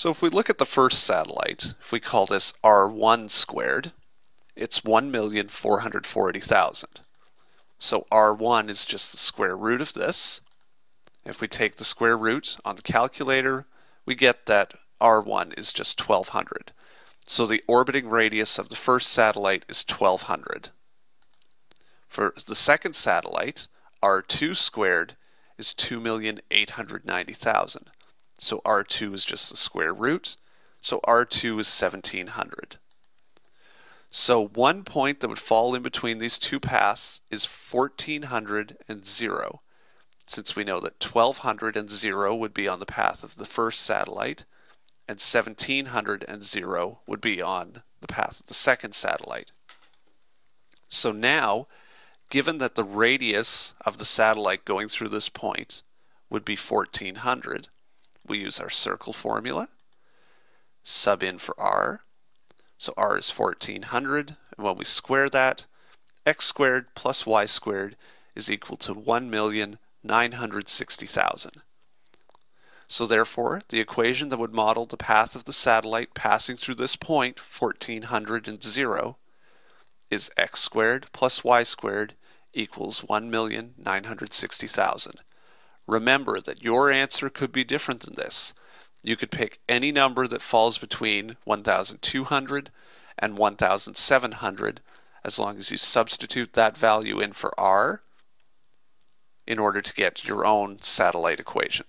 So if we look at the first satellite, if we call this R1 squared, it's 1,440,000. So R1 is just the square root of this. If we take the square root on the calculator, we get that R1 is just 1200. So the orbiting radius of the first satellite is 1200. For the second satellite, R2 squared is 2,890,000. So R2 is just the square root. So R2 is 1700. So one point that would fall in between these two paths is 1400 and 0, since we know that 1200 and 0 would be on the path of the first satellite, and 1700 and 0 would be on the path of the second satellite. So now, given that the radius of the satellite going through this point would be 1400, we use our circle formula, sub in for r, so r is 1400, and when we square that, x squared plus y squared is equal to 1,960,000. So therefore, the equation that would model the path of the satellite passing through this point, 1400 and 0, is x squared plus y squared equals 1,960,000. Remember that your answer could be different than this. You could pick any number that falls between 1,200 and 1,700 as long as you substitute that value in for r in order to get your own satellite equation.